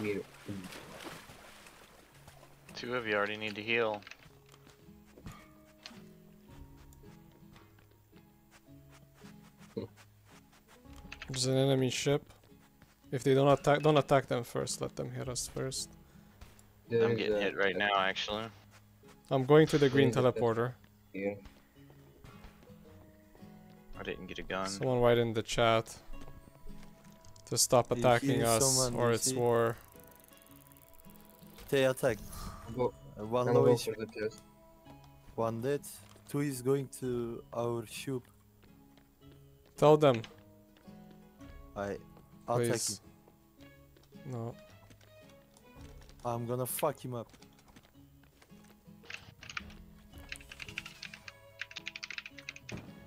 Weird. Two of you already need to heal. There's an enemy ship. If they don't attack, don't attack them first. Let them hit us first. There I'm getting a- hit right now, actually. I'm going to the green teleporter. Here. I didn't get a gun. Someone write in the chat to stop attacking us, someone, or it's see? war. They attack. Go. Uh, one I'm low chest. one dead. Two is going to our ship. Tell them, I attack him. please. No. I'm gonna fuck him up.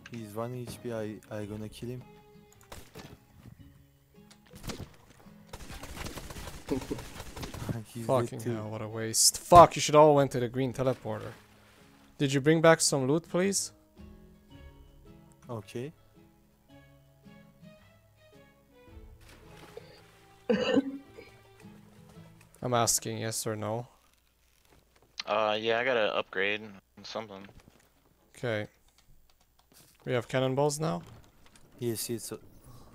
He's 1 HP, I, I gonna kill him. He's Fucking too. hell, what a waste. Fuck, you should all went to the green teleporter. Did you bring back some loot, please? Okay. I'm asking yes or no. Uh, yeah, I gotta upgrade something. Okay. We have cannonballs now? Yes, yes. A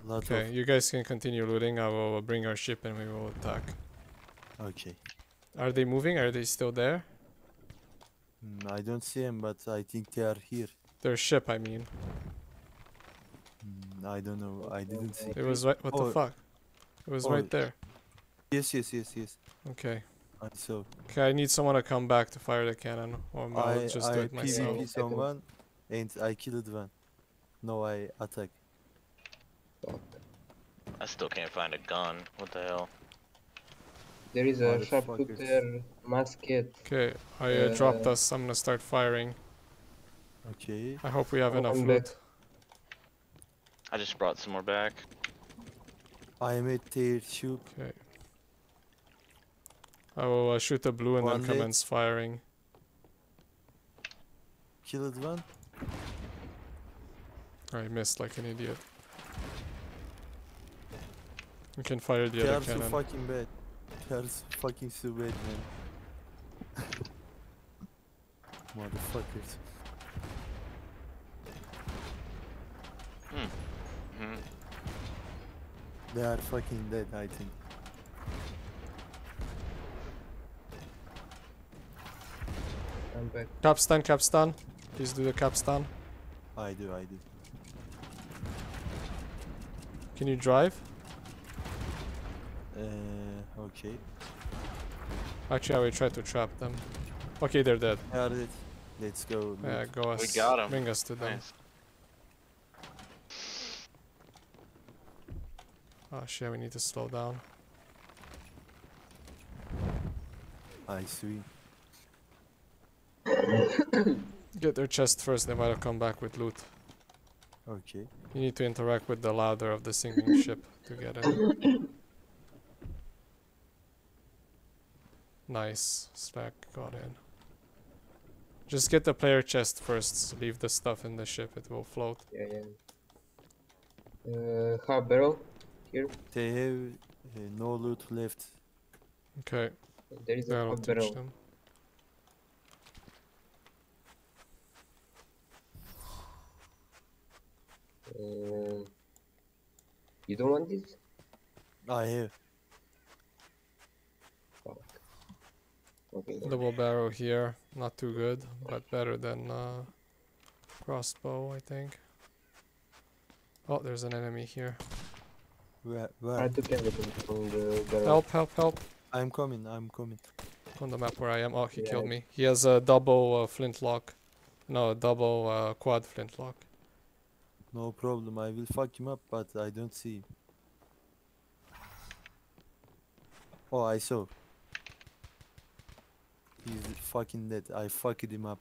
lot Okay, you guys can continue looting. I will bring our ship and we will attack. Of. Okay. Are they moving? Are they still there? Mm, I don't see them, but I think they are here. Their ship, I mean. Mm, I don't know. I didn't see. It was right. What Oh. the fuck? It was Oh. right there. Yes, yes, yes, yes. Okay. I saw. Okay, I need someone to come back to fire the cannon, or I'll I, just do I it myself. PvP someone and I killed one. No, I attack. I still can't find a gun. What the hell? There is a Motherfuckers. sharpshooter musket. Okay, I uh, dropped us. I'm gonna start firing. Okay. I hope we have Oh, enough I'm loot. back. I just brought some more back. I am at their ship. Okay. I will uh, shoot the blue and One then hit. commence firing. Killed one. I missed like an idiot. You can fire the They other are so cannon. fucking bad. They are fucking stupid, man. Motherfuckers. Hmm. They are fucking dead, I think. I'm back. Capstan, capstan. Please do the capstan. I do, I do. Can you drive? Uh, okay. Actually, I will try to trap them. Okay, they're dead. They are dead. Let's go. Yeah, loot. go us. got 'em. Bring us to them. Nice. Oh shit, we need to slow down. I see. Get their chest first, they might have come back with loot. Okay. You need to interact with the ladder of the sinking ship to get in. Nice. Sleac got in. Just get the player chest first. Leave the stuff in the ship, it will float. Yeah, yeah. Uh, half barrel. Here. They have uh, no loot left. Okay, There is a that'll half barrel. them. Uh, you don't want this? I have. Fuck. Okay. then. Double barrel here, not too good, but better than uh, crossbow, I think. Oh, there's an enemy here. Where? I took everything from the barrel. Help, help, help. I'm coming. I'm coming. On the map where I am. Oh, he killed me. He has a double uh, flintlock. No, a double uh, quad flintlock. No problem. I will fuck him up, but I don't see him. Oh, I saw. He's fucking dead. I fucked him up.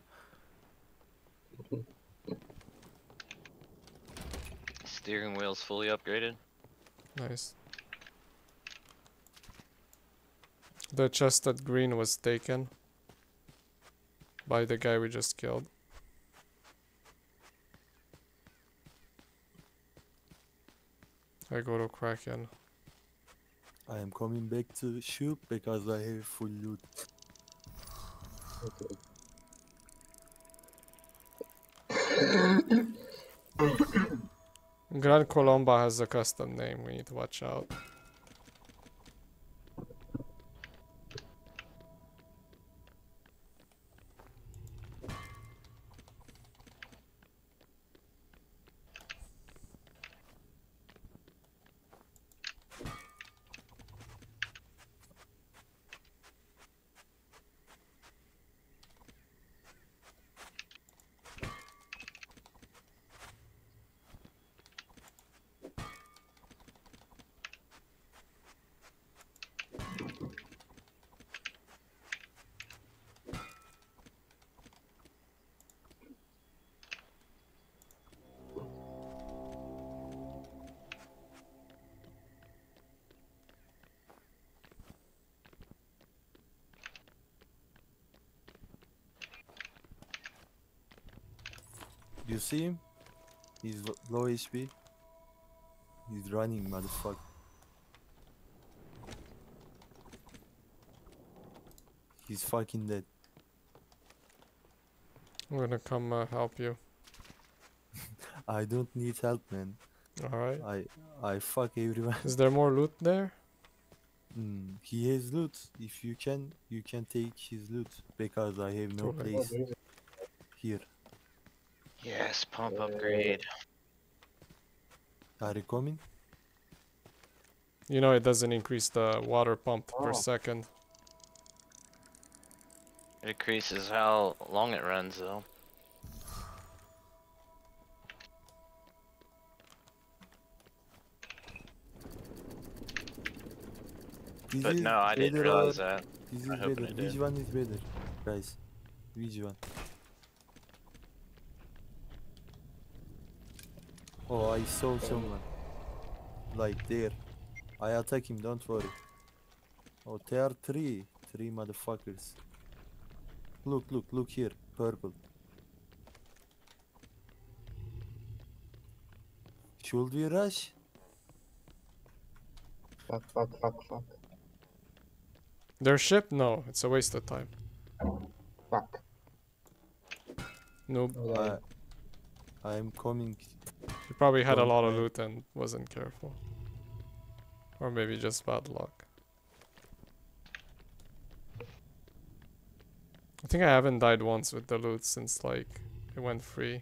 Steering wheel's fully upgraded. Nice. The chest at green was taken by the guy we just killed. I go to Kraken. I am coming back to ship because I have full loot. Okay. Gran Colomba has a custom name. We need to watch out. You see him? He's low HP. He's running, motherfucker. He's fucking dead. I'm gonna come uh, help you. I don't need help, man. Alright. I I fuck everyone. Is there more loot there? Mm, he has loot. If you can, you can take his loot because I have no place here. Yes, pump Uh, upgrade. Are you coming? You know it doesn't increase the water pumped per Oh. second. It increases how long it runs though. This But no, I didn't realize or- that. This is I hoping better. Which did. one is better, guys? Which one? Oh, I saw someone. Like there. I attack him, don't worry. Oh, there are three. Three motherfuckers. Look, look, look here. Purple. Should we rush? Fuck, fuck, fuck, fuck. Their ship? No, it's a waste of time. Fuck. Noob. Hold on. I, I'm coming. He probably had a lot of loot and wasn't careful. Or maybe just bad luck. I think I haven't died once with the loot since like it went free.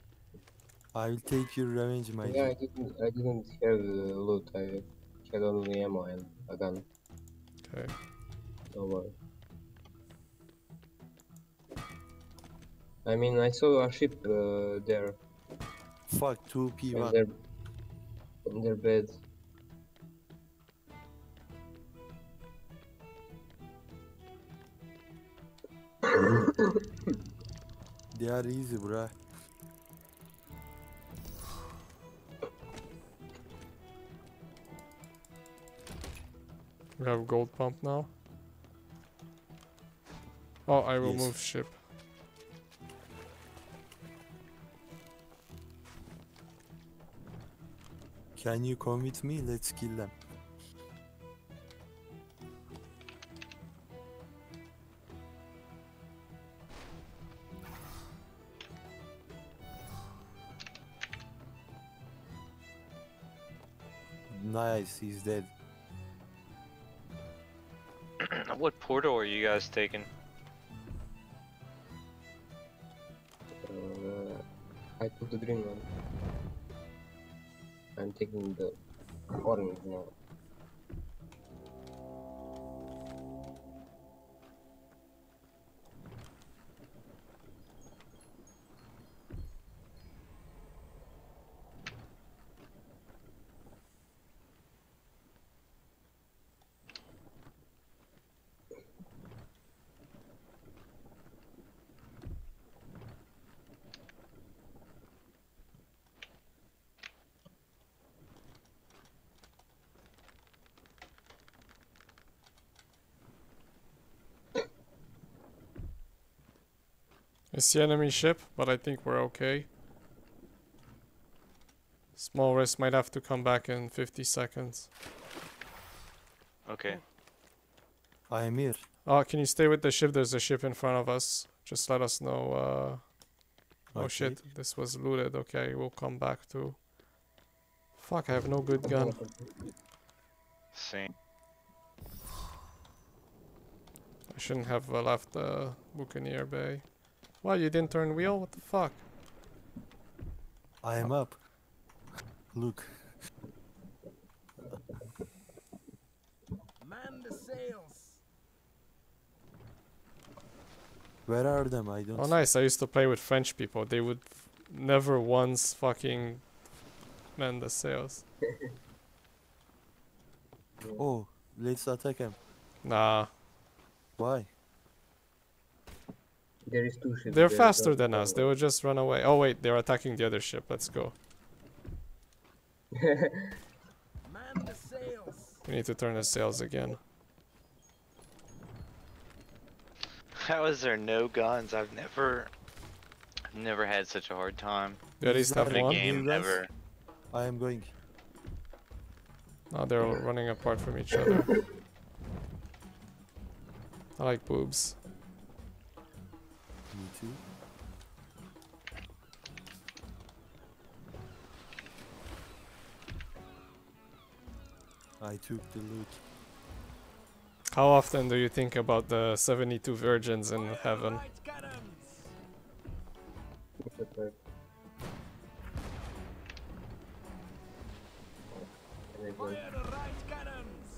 I will take your revenge, my Yeah, I G. didn't, I didn't have uh, loot. I had only ammo and a gun. Okay. Don't worry. I mean, I saw a ship uh, there, Fuck, 2 and P1. their, and their bed. They are easy, bruh. We have gold pump now. Oh, I will Yes. move ship. Can you come with me? Let's kill them. Nice, he's dead. what portal are you guys taking? It's the enemy ship, but I think we're okay. Small risk might have to come back in 50 seconds. Okay. I am here. Oh, can you stay with the ship? There's a ship in front of us. Just let us know. Uh... Oh shit, this was looted. Okay, we'll come back to. Fuck, I have no good gun. Same. I shouldn't have uh, left the Buccaneer Bay. Why, you didn't turn wheel? What the fuck? I am up. Look. Man the sails. Where are them? I don't Oh see- nice, I used to play with French people. They would never once fucking mend the sails. Oh, let's attack him. Nah, Why? There is two ships. they're there, faster than us. They will just run away. Oh wait, they're attacking the other ship. Let's go. Man the sails. We need to turn the sails again. How is there no guns? I've never, never had such a hard time Do at least have in a one? game You guys? ever. I am going. No, they're all running apart from each other. I like boobs. Too. I took the loot. How often do you think about the 72 virgins in heaven? Right cannons. What's that? Can I go? Fire the right cannons.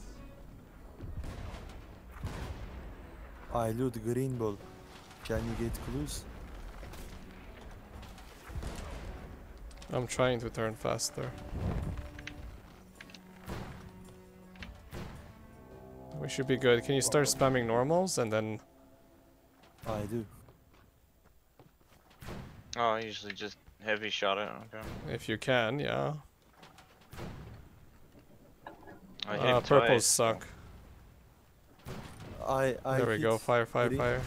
I loot green ball. Can you get clues? I'm trying to turn faster. We should be good. Can you start spamming normals and then I do. Oh, I usually just heavy shot it. Okay. if you can, yeah. I Uh, purples suck. I I There we go. Fire, fire, green. fire.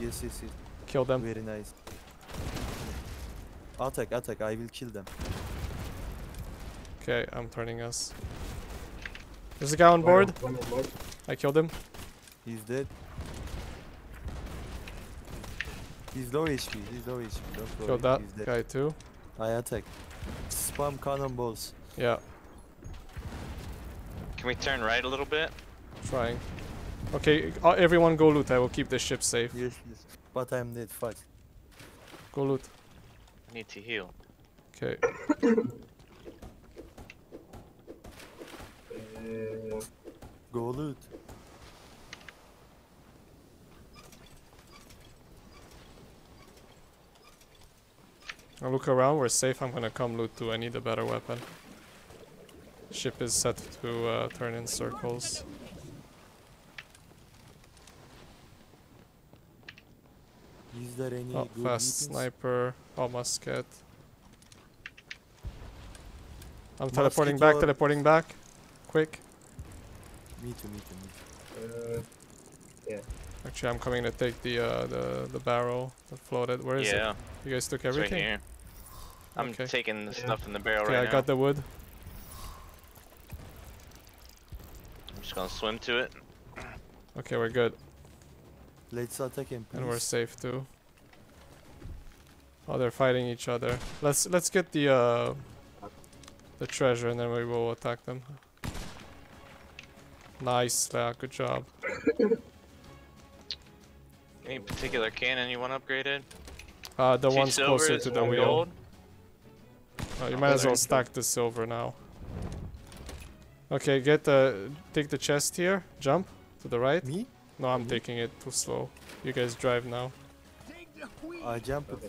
Yes, yes, yes. Kill them. Very nice. Attack, attack. I will kill them. Okay, I'm turning us. There's a guy on board. One on board. I killed him. He's dead. He's low HP. He's low HP. Don't worry. Killed that He's dead. guy too. I attack. Spam cannonballs. Yeah, Can we turn right a little bit? trying. Okay, uh, everyone go loot. I will keep the ship safe. Yes, yes. But I'm dead. Fuck. Go loot. I need to heal. Okay. Go loot. I'll look around. We're safe. I'm gonna come loot too. I need a better weapon. Ship is set to uh, turn in circles. Is there any Oh, fast weapons? sniper. Oh, musket. I'm Musket teleporting back. Teleporting back. Quick. Me too, me too, me too. uh, Actually, I'm coming to take the uh, the the barrel that floated. Where is yeah, it? You guys took it's right everything. here. I'm Okay. taking the Yeah. stuff in the barrel Okay, right I now. I got the wood. I'm just gonna swim to it. Okay, we're good, Let's attack him, and we're safe too. Oh, they're fighting each other. Let's let's get the uh the treasure, and then we will attack them. Nice, yeah, good job. Any particular cannon you want upgraded? Uh, the Two one's closer to the one wheel. gold? Oh, you might as well stack the silver now. Okay, get the take the chest here. Jump to the right. Me? No, I'm taking it too slow. You guys drive now. Take the. I jump. okay.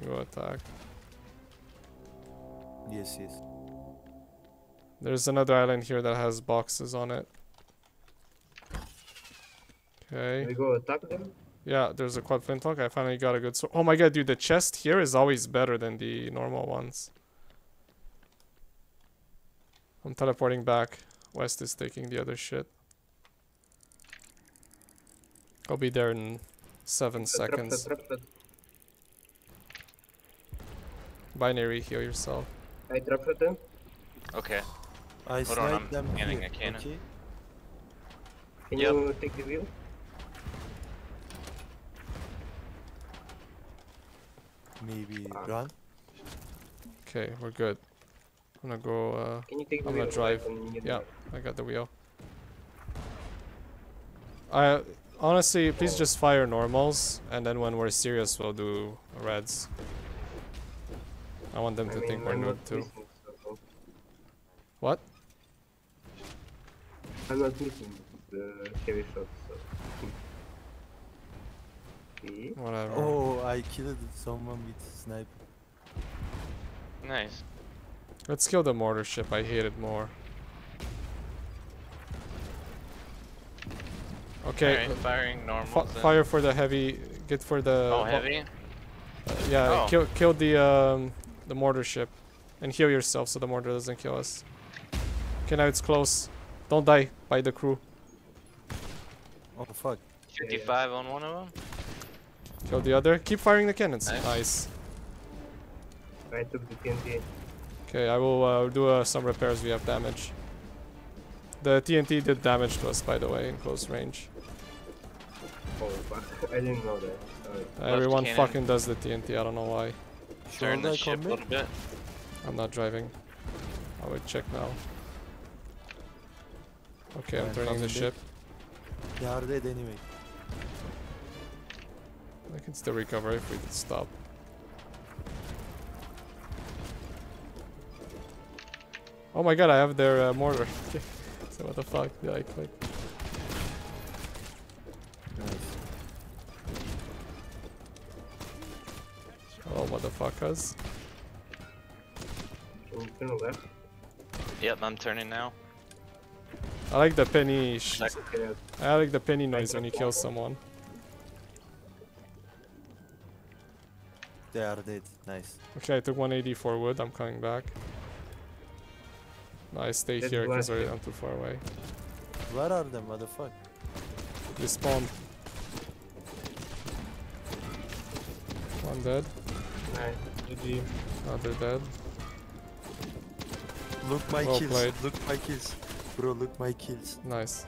You go attack. Yes, yes. There's another island here that has boxes on it. Okay. we go attack them? Yeah, there's a quad flintlock. I finally got a good sword. Oh my god, dude, the chest here is always better than the normal ones. I'm teleporting back. West is taking the other shit. I'll be there in seven trap seconds. set, trap set. Binary, heal yourself. I trap set them. Okay. I Hold on, I'm them scanning here. a cannon. Okay. Can Yep. you take the wheel? Maybe Ah. run. Okay, we're good. I'm gonna go. Uh, Can you take the I'm wheel? gonna drive. Yeah. I got the wheel. I honestly, please just fire normals, and then when we're serious, we'll do reds. I want them I to mean, think we're I'm noob not too. so- What? I'm not missing the heavy shots, so. See? Whatever. Oh, I killed someone with sniper. Nice. Let's kill the mortar ship. I hate it more. Okay. Alright, firing f- then. fire for the heavy. Get for the. Oh, heavy? uh, yeah, Oh. kill kill the um the mortar ship, and heal yourself so the mortar doesn't kill us. Okay, now it's close. Don't die by the crew. Oh fuck. 55 on one of them? Kill the other. Keep firing the cannons. Nice. Nice. I took the TNT. Okay, I will uh, do uh, some repairs. We have damage. The TNT did damage to us, by the way, in close range. Oh. I didn't know that. Sorry. Everyone cannon. fucking does the TNT. I don't know why. Turn the I ship come a little bit. I'm not driving. I will check now. Okay, I'm Fine, turning the coming ship. They are dead anyway. I can still recover if we stop. Oh my god, I have their uh, mortar. so what the fuck did I click? Motherfuckers. Can you turn left? Yep, I'm turning now. I like the penny. Sh Like- Okay, I like the penny noise when you kill someone. They are dead. Nice. Okay, I took 184 wood. I'm coming back. No, I stay That's here because. I'm too far away. Where are them, motherfucker? They Respawn. One dead. nice. GG. Another dead. Look my Well kills. played. Look my kills. Bro, look my kills. Nice.